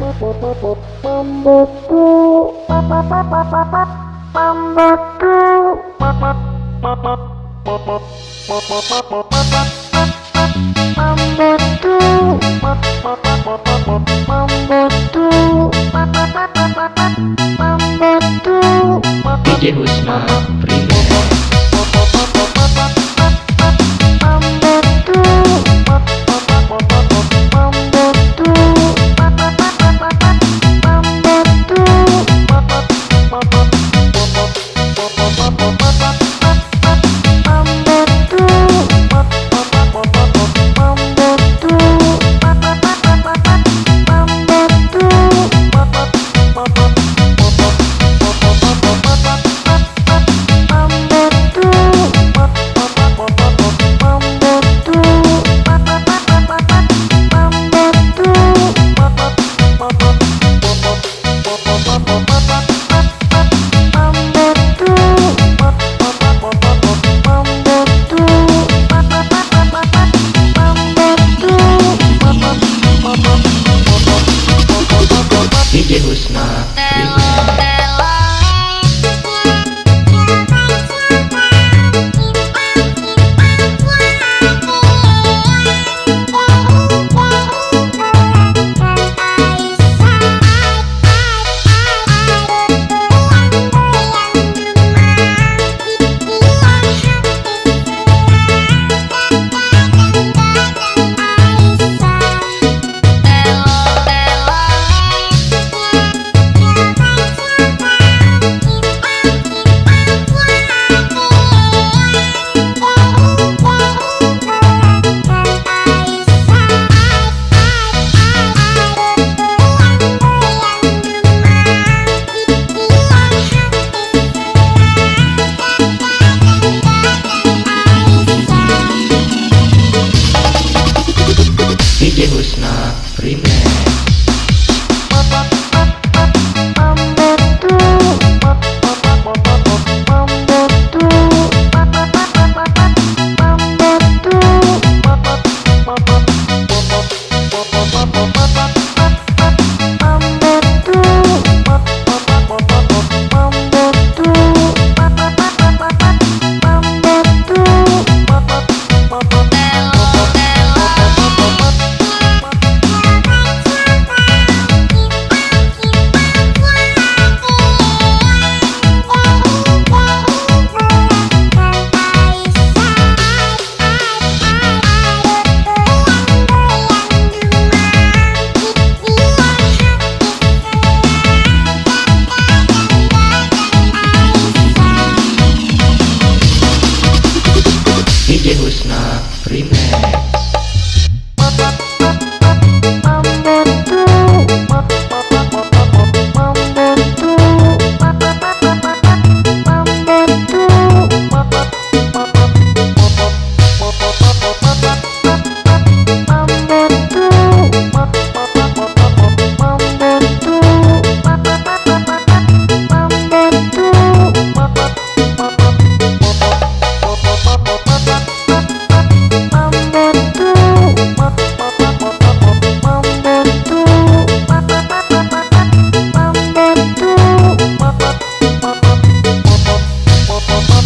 DJ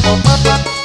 pop pop pop